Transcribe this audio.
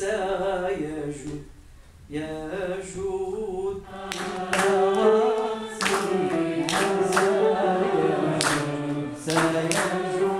عسى يجود يجود سيجود سيجود